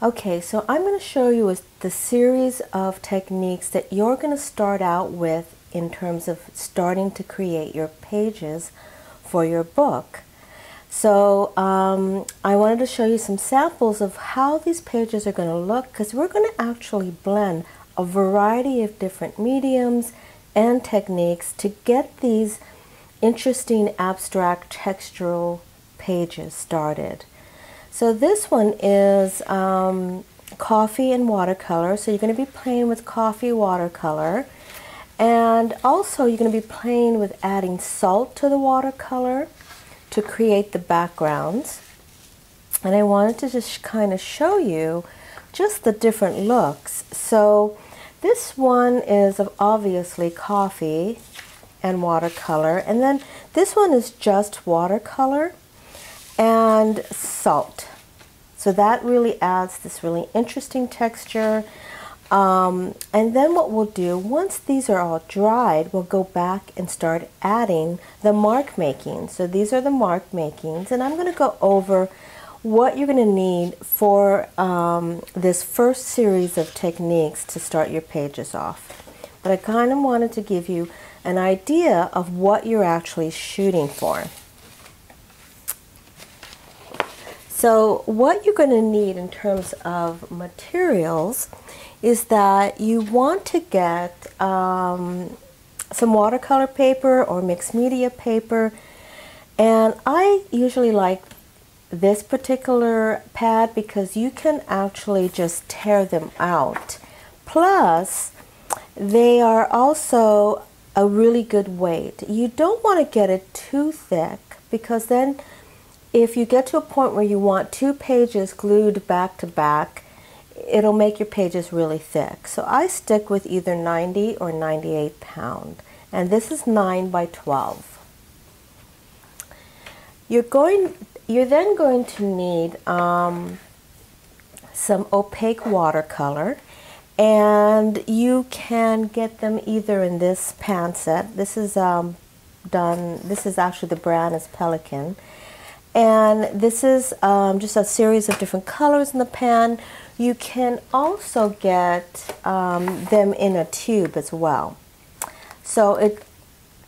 Okay, so I'm going to show you the series of techniques that you're going to start out with in terms of starting to create your pages for your book. So um, I wanted to show you some samples of how these pages are going to look because we're going to actually blend a variety of different mediums and techniques to get these interesting abstract textural pages started. So this one is um, coffee and watercolor. So you're going to be playing with coffee watercolor. And also you're going to be playing with adding salt to the watercolor to create the backgrounds. And I wanted to just kind of show you just the different looks. So this one is obviously coffee and watercolor. And then this one is just watercolor and salt. So that really adds this really interesting texture. Um, and then what we'll do, once these are all dried, we'll go back and start adding the mark making. So these are the mark makings, and I'm going to go over what you're going to need for um, this first series of techniques to start your pages off. But I kind of wanted to give you an idea of what you're actually shooting for. So what you're going to need in terms of materials is that you want to get um, some watercolor paper or mixed media paper and I usually like this particular pad because you can actually just tear them out. Plus, they are also a really good weight. You don't want to get it too thick because then if you get to a point where you want two pages glued back to back, it'll make your pages really thick. So I stick with either 90 or 98 pound. And this is 9 by 12. You're going, you're then going to need um, some opaque watercolor and you can get them either in this pan set. This is um, done, this is actually the brand is Pelikan and this is um, just a series of different colors in the pan. You can also get um, them in a tube as well. So it,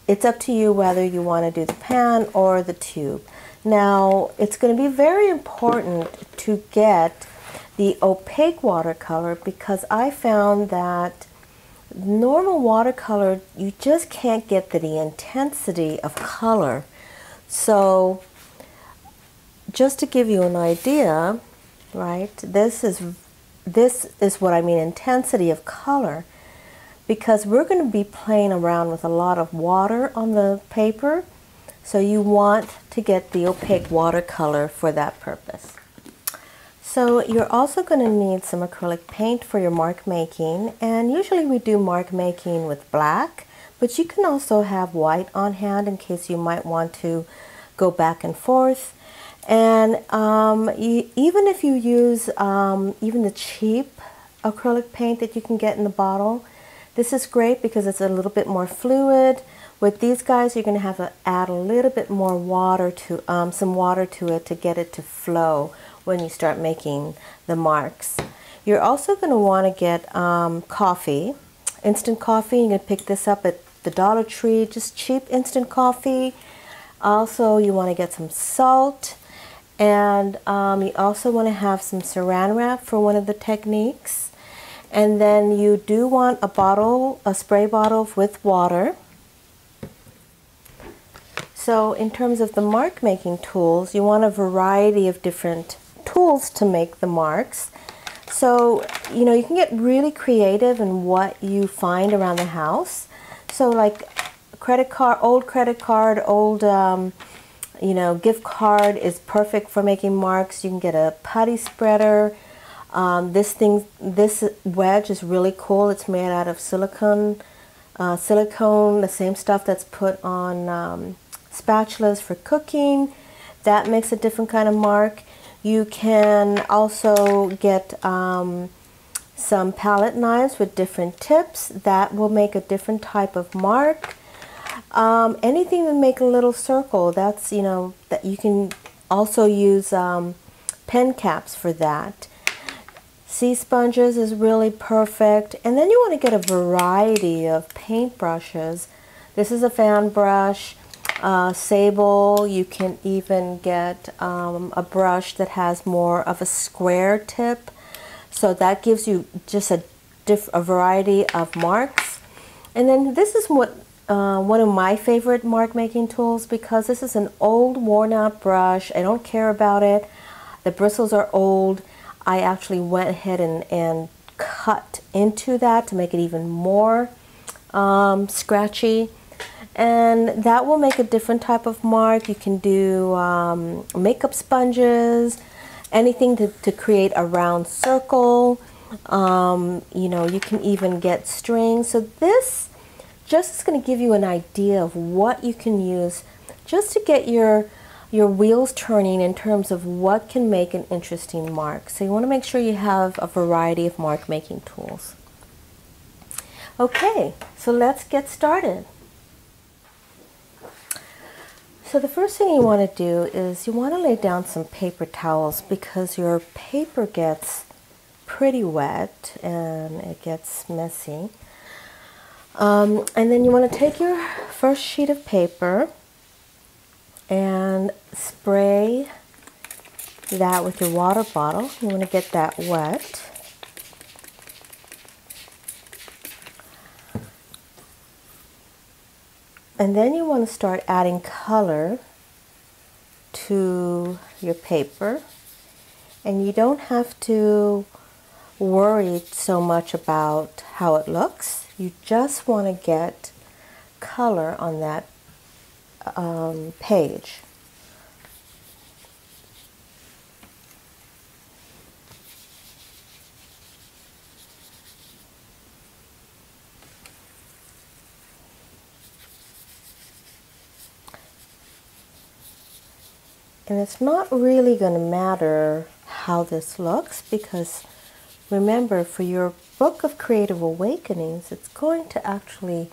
it's up to you whether you want to do the pan or the tube. Now, it's going to be very important to get the opaque watercolor because I found that normal watercolor, you just can't get the, the intensity of color. So just to give you an idea, right, this is, this is what I mean intensity of color because we're going to be playing around with a lot of water on the paper. So you want to get the opaque watercolor for that purpose. So you're also going to need some acrylic paint for your mark making and usually we do mark making with black but you can also have white on hand in case you might want to go back and forth and um, even if you use um, even the cheap acrylic paint that you can get in the bottle, this is great because it's a little bit more fluid. With these guys, you're going to have to add a little bit more water to um, some water to it to get it to flow when you start making the marks. You're also going to want to get um, coffee, instant coffee. You can pick this up at the Dollar Tree, just cheap instant coffee. Also, you want to get some salt and um, you also want to have some saran wrap for one of the techniques. And then you do want a bottle, a spray bottle with water. So in terms of the mark making tools, you want a variety of different tools to make the marks. So, you know, you can get really creative in what you find around the house. So like credit card, old credit card, old um, you know, gift card is perfect for making marks. You can get a putty spreader. Um, this thing, this wedge is really cool. It's made out of silicone, uh, silicone, the same stuff that's put on um, spatulas for cooking. That makes a different kind of mark. You can also get um, some palette knives with different tips. That will make a different type of mark. Um, anything to make a little circle, that's, you know, that you can also use um, pen caps for that. Sea sponges is really perfect. And then you want to get a variety of paint brushes. This is a fan brush. Uh, sable, you can even get um, a brush that has more of a square tip. So that gives you just a, a variety of marks. And then this is what uh, one of my favorite mark making tools because this is an old worn out brush. I don't care about it. The bristles are old. I actually went ahead and, and cut into that to make it even more um, scratchy and that will make a different type of mark. You can do um, makeup sponges, anything to, to create a round circle. Um, you know, you can even get strings. So this just is going to give you an idea of what you can use just to get your your wheels turning in terms of what can make an interesting mark. So you want to make sure you have a variety of mark making tools. Okay, so let's get started. So the first thing you want to do is you want to lay down some paper towels because your paper gets pretty wet and it gets messy. Um, and then you want to take your first sheet of paper and spray that with your water bottle. You want to get that wet. And then you want to start adding color to your paper. And you don't have to worry so much about how it looks. You just want to get color on that um, page. And it's not really going to matter how this looks because remember for your book of creative awakenings it's going to actually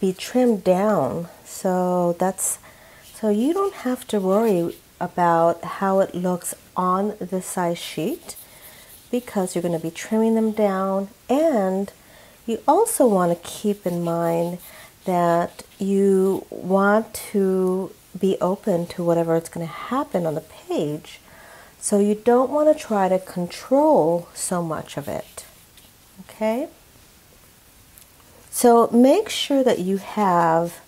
be trimmed down so that's so you don't have to worry about how it looks on the size sheet because you're going to be trimming them down and you also want to keep in mind that you want to be open to whatever is going to happen on the page. So you don't want to try to control so much of it. Okay? So make sure that you have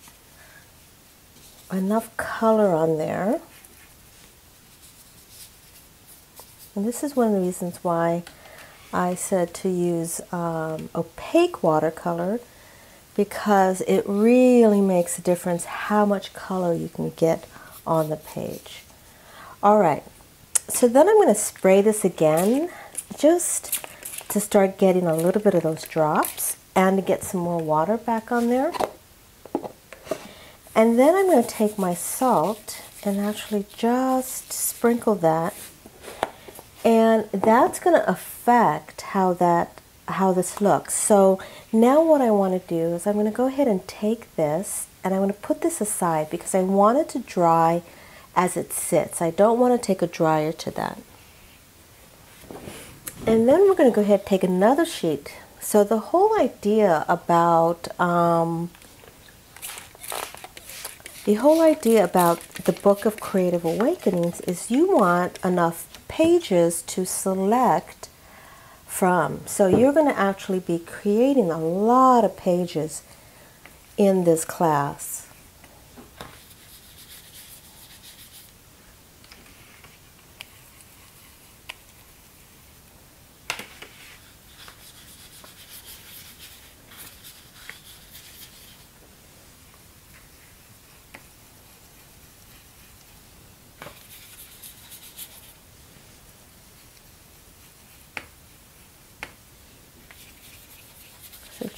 enough color on there. And this is one of the reasons why I said to use um, opaque watercolor because it really makes a difference how much color you can get on the page. All right, so then I'm going to spray this again just to start getting a little bit of those drops and to get some more water back on there. And then I'm going to take my salt and actually just sprinkle that. And that's going to affect how that how this looks. So now what I want to do is I'm going to go ahead and take this and I'm going to put this aside because I want it to dry as it sits. I don't want to take a dryer to that. And then we're going to go ahead and take another sheet. So the whole idea about um, the whole idea about the Book of Creative Awakenings is you want enough pages to select from. So you're going to actually be creating a lot of pages in this class.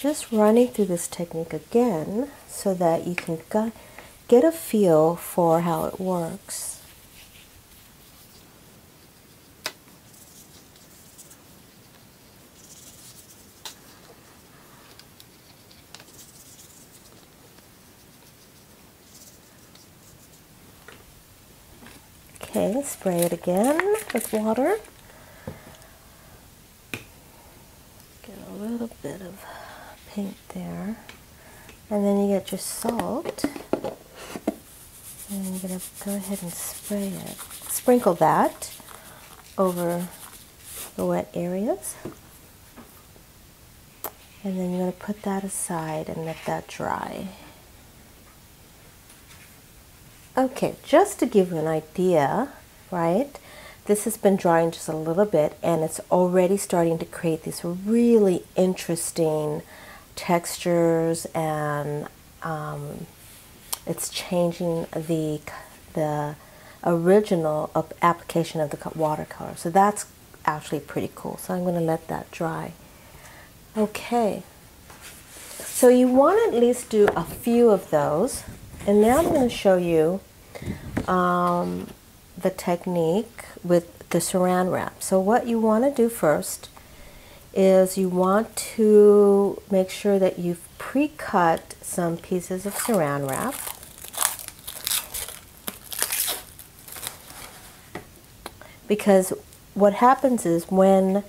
just running through this technique again so that you can get a feel for how it works. Okay, spray it again with water. There. And then you get your salt. And you're going to go ahead and spray it. Sprinkle that over the wet areas. And then you're going to put that aside and let that dry. Okay, just to give you an idea, right? This has been drying just a little bit and it's already starting to create these really interesting textures and um, it's changing the the original application of the watercolor. So that's actually pretty cool. So I'm going to let that dry. Okay. So you want to at least do a few of those. And now I'm going to show you um, the technique with the saran wrap. So what you want to do first is you want to make sure that you've pre-cut some pieces of saran wrap. Because what happens is when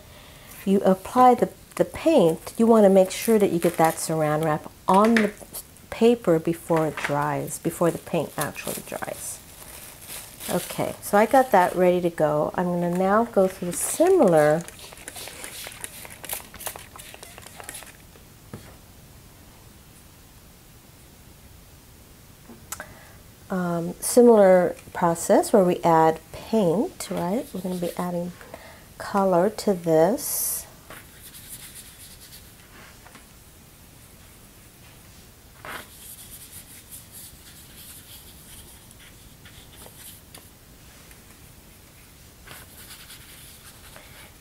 you apply the, the paint, you want to make sure that you get that saran wrap on the paper before it dries, before the paint actually dries. Okay, so I got that ready to go. I'm going to now go through similar um, similar process where we add paint, right? We're going to be adding color to this.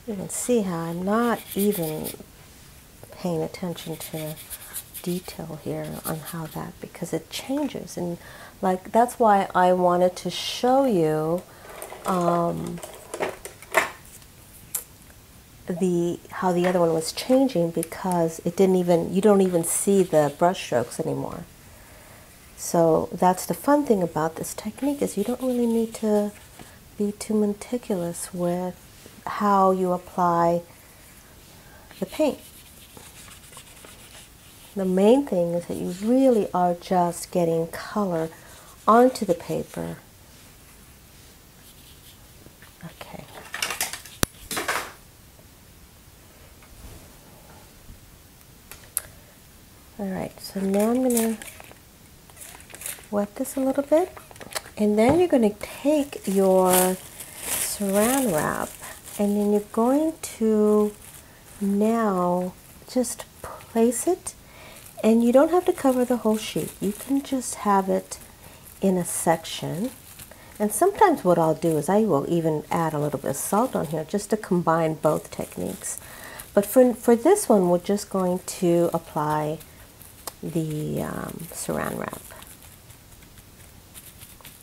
You can see how I'm not even paying attention to detail here on how that because it changes and like that's why I wanted to show you um, the how the other one was changing because it didn't even you don't even see the brush strokes anymore. So that's the fun thing about this technique is you don't really need to be too meticulous with how you apply the paint. The main thing is that you really are just getting color onto the paper. Okay. Alright, so now I'm going to wet this a little bit. And then you're going to take your saran wrap and then you're going to now just place it and you don't have to cover the whole sheet. You can just have it in a section. And sometimes what I'll do is I will even add a little bit of salt on here just to combine both techniques. But for, for this one, we're just going to apply the um, saran wrap.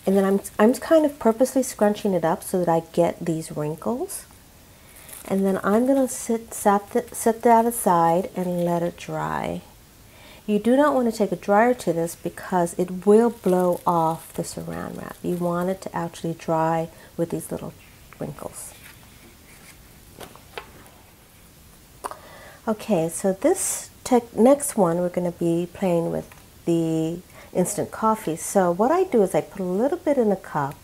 And then I'm, I'm kind of purposely scrunching it up so that I get these wrinkles. And then I'm going to sit, set, the, set that aside and let it dry. You do not want to take a dryer to this because it will blow off the saran wrap. You want it to actually dry with these little wrinkles. Okay, so this next one we're going to be playing with the instant coffee. So what I do is I put a little bit in a cup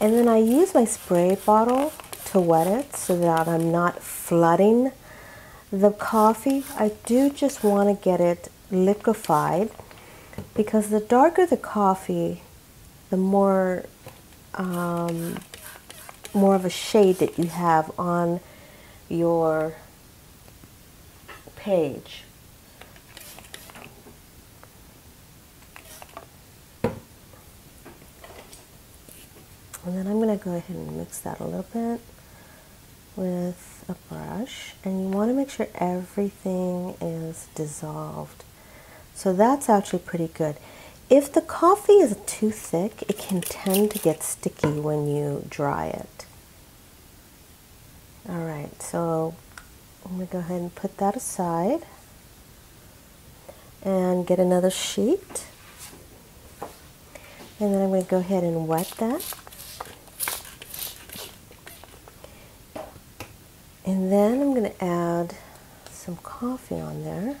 and then I use my spray bottle to wet it so that I'm not flooding the coffee. I do just want to get it liquefied because the darker the coffee, the more um, more of a shade that you have on your page. And then I'm going to go ahead and mix that a little bit with a brush. And you want to make sure everything is dissolved. So that's actually pretty good. If the coffee is too thick, it can tend to get sticky when you dry it. All right, so I'm to go ahead and put that aside and get another sheet. And then I'm going to go ahead and wet that. And then I'm going to add some coffee on there.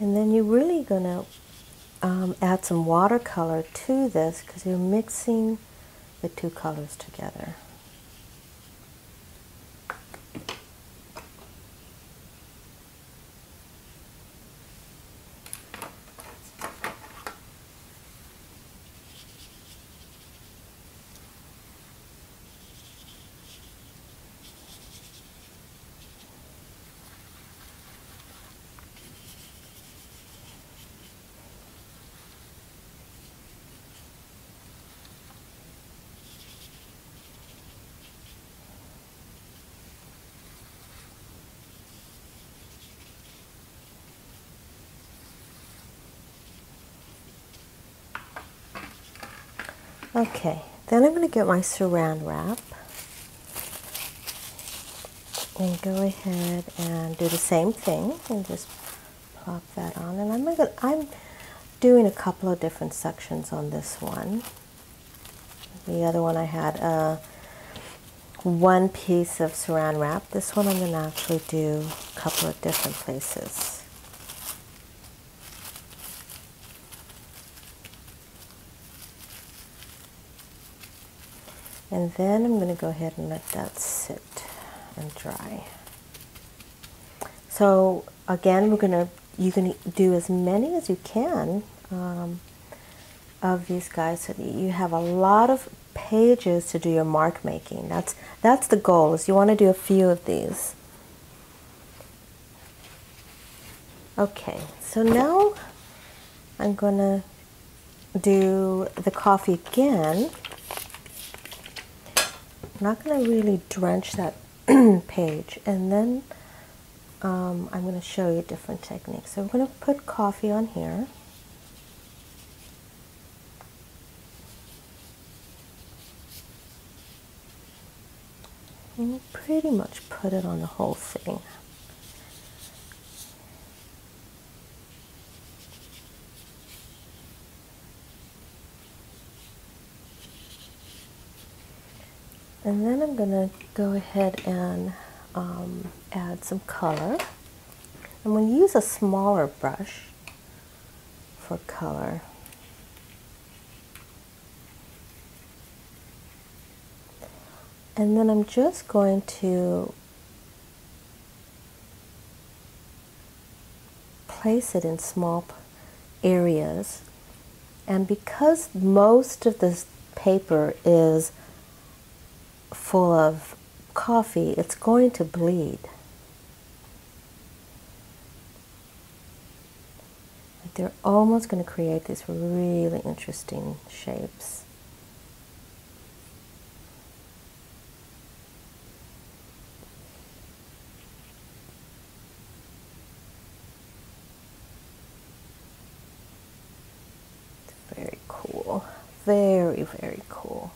And then you're really going to um, add some watercolor to this because you're mixing the two colors together. Okay, then I'm going to get my saran wrap and go ahead and do the same thing and just plop that on. And I'm gonna, I'm doing a couple of different sections on this one. The other one I had uh, one piece of saran wrap. This one I'm going to actually do a couple of different places. And then I'm going to go ahead and let that sit and dry. So again, we're going to you can do as many as you can um, of these guys so that you have a lot of pages to do your mark making. That's that's the goal. Is you want to do a few of these. Okay, so now I'm gonna do the coffee again I'm not going to really drench that page and then um, I'm going to show you different techniques. So I'm going to put coffee on here. And pretty much put it on the whole thing. And then I'm going to go ahead and um, add some color. I'm going to use a smaller brush for color. And then I'm just going to place it in small areas. And because most of this paper is full of coffee, it's going to bleed. They're almost going to create these really interesting shapes. Very cool. Very, very cool.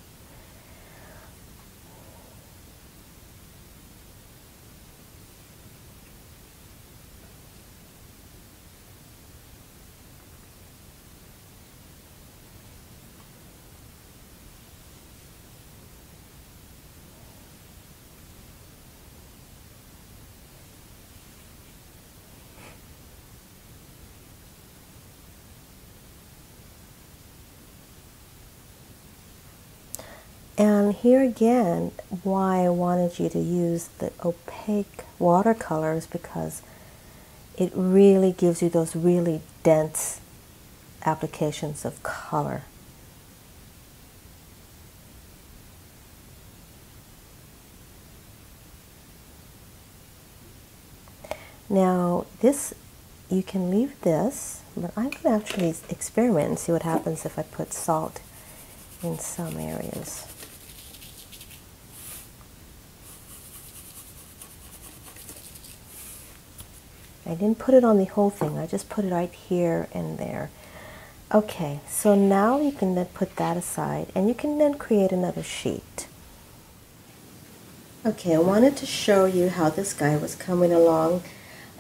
And here again, why I wanted you to use the opaque watercolors because it really gives you those really dense applications of color. Now this, you can leave this, but going to actually experiment and see what happens if I put salt in some areas. I didn't put it on the whole thing, I just put it right here and there. Okay, so now you can then put that aside and you can then create another sheet. Okay, I wanted to show you how this guy was coming along.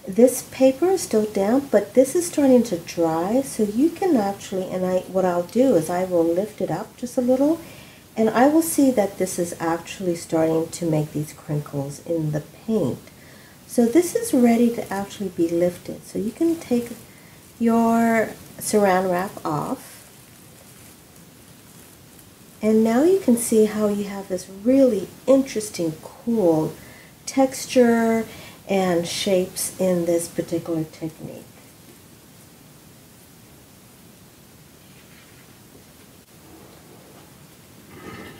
This paper is still damp, but this is starting to dry, so you can actually, and I, what I'll do is I will lift it up just a little, and I will see that this is actually starting to make these crinkles in the paint. So this is ready to actually be lifted. So you can take your saran wrap off. And now you can see how you have this really interesting, cool texture and shapes in this particular technique.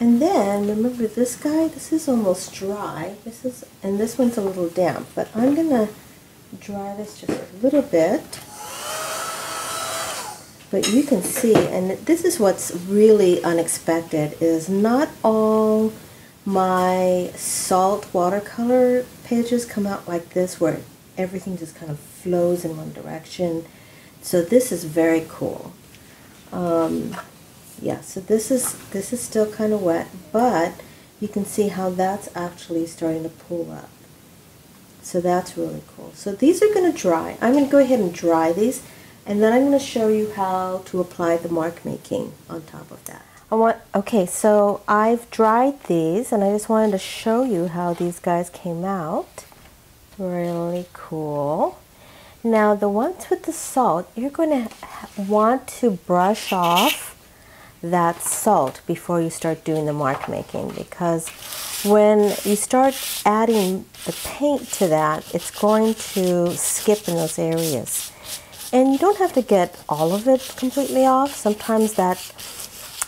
And then remember this guy, this is almost dry. This is and this one's a little damp, but I'm gonna dry this just a little bit. But you can see, and this is what's really unexpected, is not all my salt watercolor pages come out like this where everything just kind of flows in one direction. So this is very cool. Um, yeah, so this is this is still kind of wet, but you can see how that's actually starting to pull up. So that's really cool. So these are going to dry. I'm going to go ahead and dry these, and then I'm going to show you how to apply the mark making on top of that. I want, okay, so I've dried these, and I just wanted to show you how these guys came out. Really cool. Now the ones with the salt, you're going to want to brush off that salt before you start doing the mark making because when you start adding the paint to that, it's going to skip in those areas. And you don't have to get all of it completely off. Sometimes that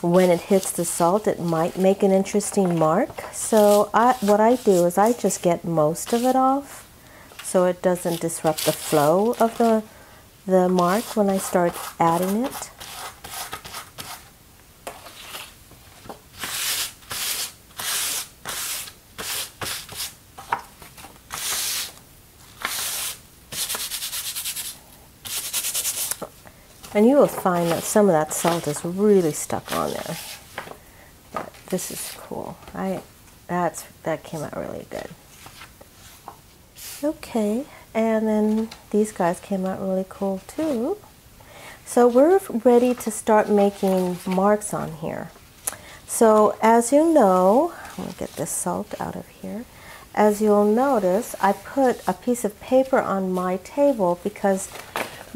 when it hits the salt, it might make an interesting mark. So I, what I do is I just get most of it off so it doesn't disrupt the flow of the, the mark when I start adding it. And you will find that some of that salt is really stuck on there. But this is cool. I that's that came out really good. Okay, and then these guys came out really cool too. So we're ready to start making marks on here. So as you know, I'm gonna get this salt out of here. As you'll notice, I put a piece of paper on my table because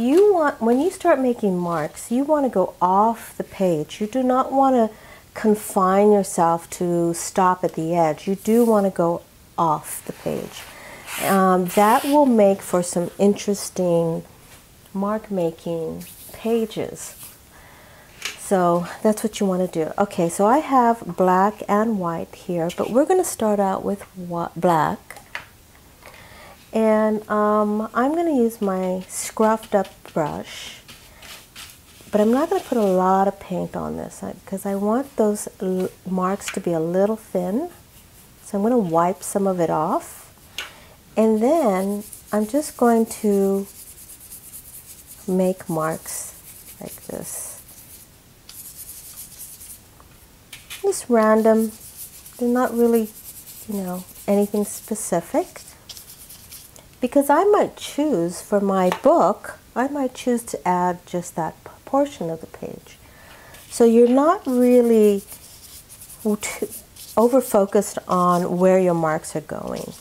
you want, when you start making marks, you want to go off the page. You do not want to confine yourself to stop at the edge. You do want to go off the page. Um, that will make for some interesting mark making pages. So that's what you want to do. Okay, so I have black and white here, but we're going to start out with black. And um, I'm going to use my scruffed up brush, but I'm not going to put a lot of paint on this because I want those marks to be a little thin. So I'm going to wipe some of it off. And then I'm just going to make marks like this. Just random. They're not really, you know, anything specific because I might choose for my book, I might choose to add just that portion of the page. So you're not really over focused on where your marks are going.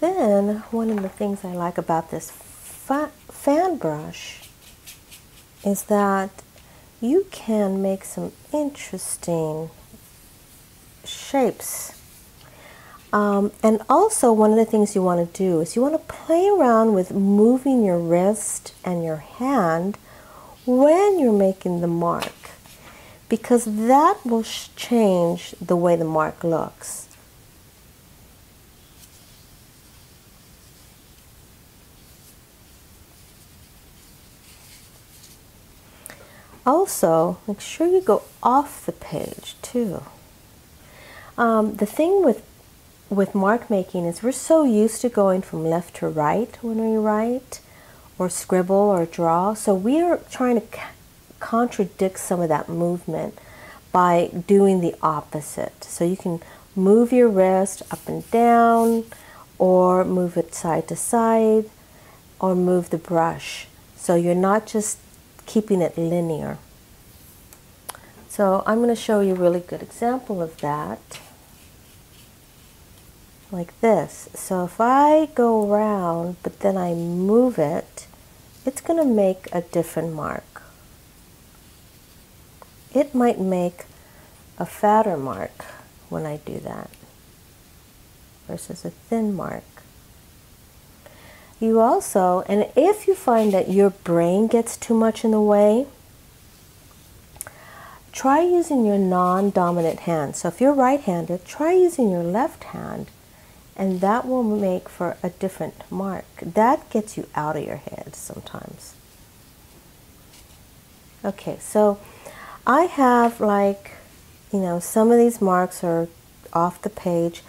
Then one of the things I like about this fan brush is that you can make some interesting shapes um, and also, one of the things you want to do is you want to play around with moving your wrist and your hand when you're making the mark because that will change the way the mark looks. Also, make sure you go off the page too. Um, the thing with with mark making is we're so used to going from left to right when we write or scribble or draw. So we are trying to contradict some of that movement by doing the opposite. So you can move your wrist up and down or move it side to side or move the brush. So you're not just keeping it linear. So I'm going to show you a really good example of that. Like this. So if I go around, but then I move it, it's going to make a different mark. It might make a fatter mark when I do that versus a thin mark. You also, and if you find that your brain gets too much in the way, try using your non-dominant hand. So if you're right-handed, try using your left hand and that will make for a different mark. That gets you out of your head sometimes. Okay, so I have like, you know, some of these marks are off the page.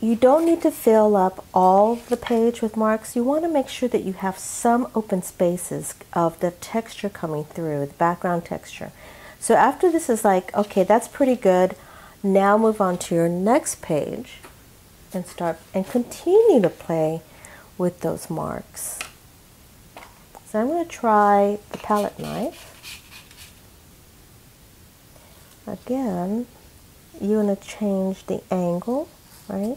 You don't need to fill up all the page with marks. You want to make sure that you have some open spaces of the texture coming through, the background texture. So after this is like, okay, that's pretty good. Now move on to your next page and start and continue to play with those marks. So I'm going to try the palette knife. Again, you want to change the angle, right?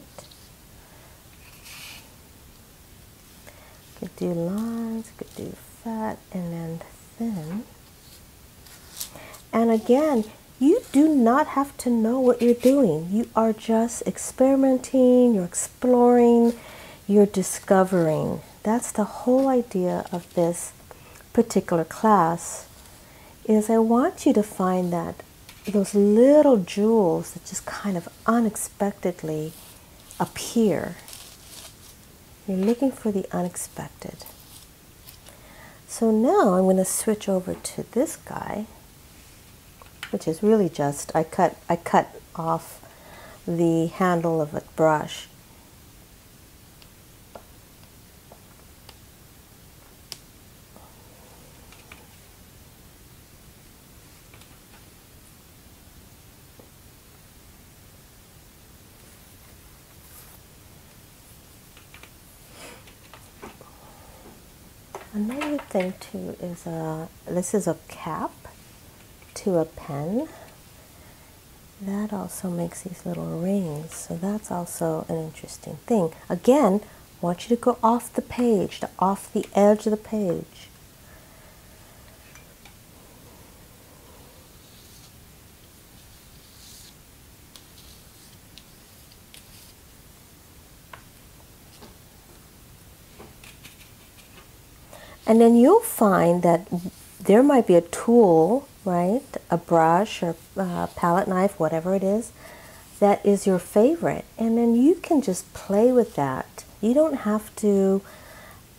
You Could do lines, you could do fat and then thin. And again, you do not have to know what you're doing. You are just experimenting, you're exploring, you're discovering. That's the whole idea of this particular class is I want you to find that those little jewels that just kind of unexpectedly appear. You're looking for the unexpected. So now I'm going to switch over to this guy which is really just I cut I cut off the handle of a brush. Another thing too is a uh, this is a cap to a pen. That also makes these little rings, so that's also an interesting thing. Again, I want you to go off the page, to off the edge of the page. And then you'll find that there might be a tool right? A brush or a palette knife, whatever it is, that is your favorite. And then you can just play with that. You don't have to,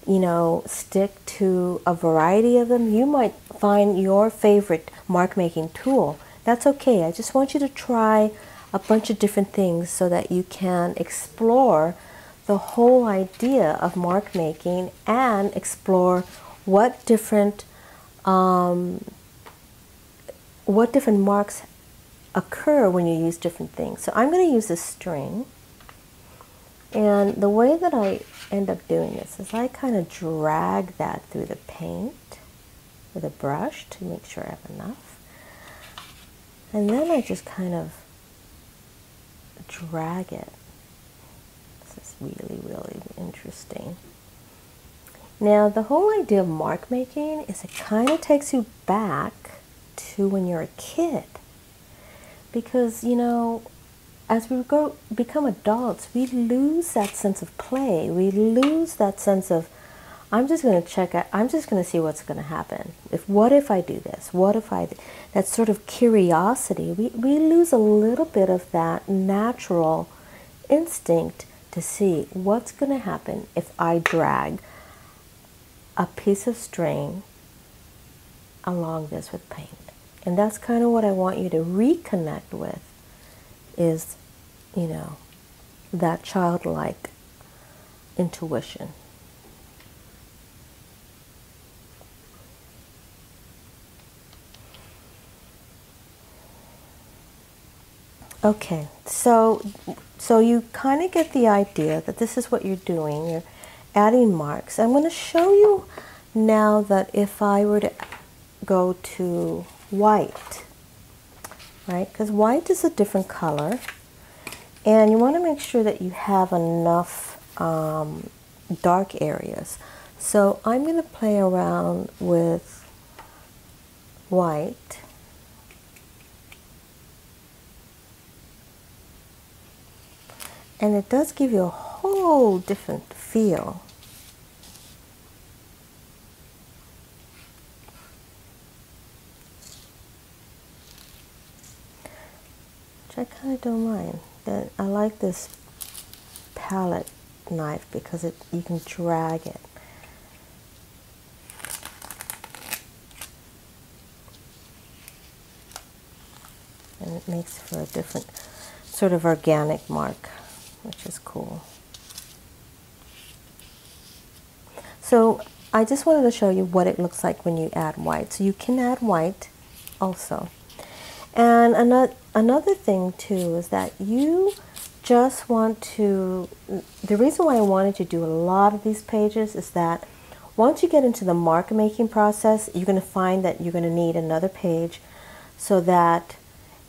you know, stick to a variety of them. You might find your favorite mark making tool. That's okay. I just want you to try a bunch of different things so that you can explore the whole idea of mark making and explore what different um, what different marks occur when you use different things. So I'm going to use a string. And the way that I end up doing this is I kind of drag that through the paint with a brush to make sure I have enough. And then I just kind of drag it. This is really, really interesting. Now, the whole idea of mark making is it kind of takes you back to when you're a kid. Because, you know, as we grow, become adults, we lose that sense of play. We lose that sense of, I'm just going to check out, I'm just going to see what's going to happen. If What if I do this? What if I, that sort of curiosity, we, we lose a little bit of that natural instinct to see what's going to happen if I drag a piece of string along this with paint. And that's kind of what I want you to reconnect with is, you know, that childlike intuition. Okay, so so you kind of get the idea that this is what you're doing. You're adding marks. I'm going to show you now that if I were to go to white, right? Because white is a different color. And you want to make sure that you have enough um, dark areas. So I'm going to play around with white. And it does give you a whole different feel. Which I kind of don't mind. That I like this palette knife because it you can drag it. And it makes for a different sort of organic mark, which is cool. So I just wanted to show you what it looks like when you add white. So you can add white also. And another, another thing too is that you just want to, the reason why I wanted to do a lot of these pages is that once you get into the mark making process, you're going to find that you're going to need another page so that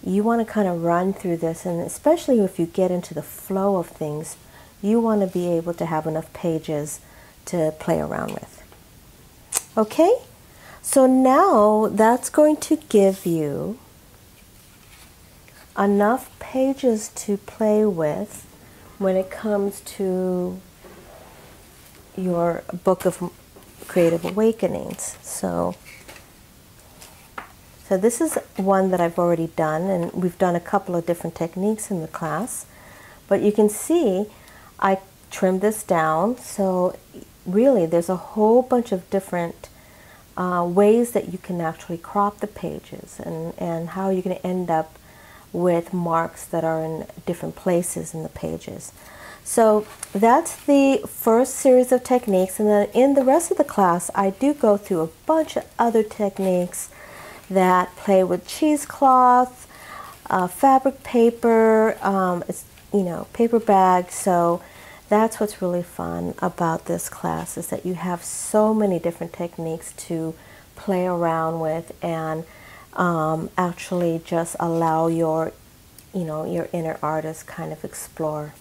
you want to kind of run through this. And especially if you get into the flow of things, you want to be able to have enough pages to play around with. Okay? So now that's going to give you enough pages to play with when it comes to your book of creative awakenings. So so this is one that I've already done and we've done a couple of different techniques in the class. But you can see I trimmed this down so really there's a whole bunch of different uh, ways that you can actually crop the pages and, and how you're going to end up with marks that are in different places in the pages. So that's the first series of techniques and then in the rest of the class I do go through a bunch of other techniques that play with cheesecloth, uh, fabric paper, um, it's, you know, paper bag. So that's what's really fun about this class is that you have so many different techniques to play around with and um, actually just allow your, you know, your inner artist kind of explore.